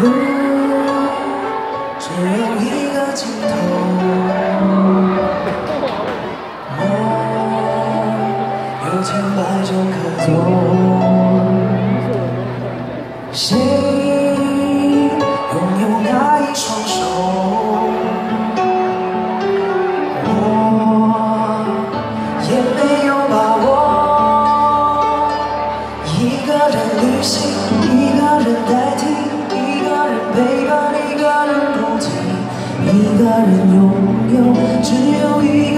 路只有一个尽头。梦有千百种可做，心。一人拥有，只有一个。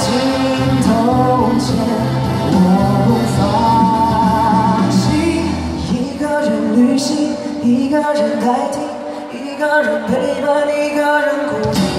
镜头前我不放弃一个人旅行一个人代替一个人陪伴一个人孤寂